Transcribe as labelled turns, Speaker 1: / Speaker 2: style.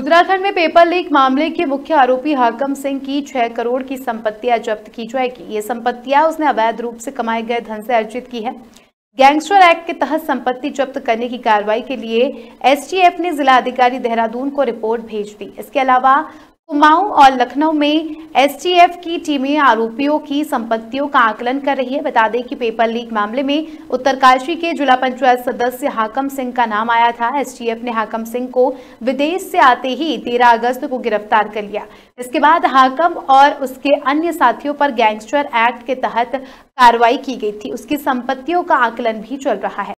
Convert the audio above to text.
Speaker 1: उत्तराखंड में paper leak मामले के मुख्य आरोपी हाकम सिंह की छह करोड़ की संपत्तियाँ जब्त की जाएगी। ये संपत्तियाँ उसने अवैध रूप से कमाए गए धन से अर्जित की है। गैंगस्टर एक्ट के तहत संपत्ति जब्त करने की कार्रवाई के लिए एसटीएफ ने जिला अधिकारी देहरादून को रिपोर्ट भेज दी। इसके अलावा कुमाऊं और लखनऊ में एसटीएफ की टीमें आरोपियों की संपत्तियों का आकलन कर रही है। बता दें कि पेपर लीक मामले में उत्तरकाशी के जिला पंचायत सदस्य हाकम सिंह का नाम आया था। एसटीएफ ने हाकम सिंह को विदेश से आते ही 13 अगस्त को गिरफ़्तार कर लिया। इसके बाद हाकम और उसके अन्य साथियों पर गैंगस्टर एक्ट के तहत कार्रवाई की गई थी। उसकी संपत्तियों का आकलन भी चल रहा है।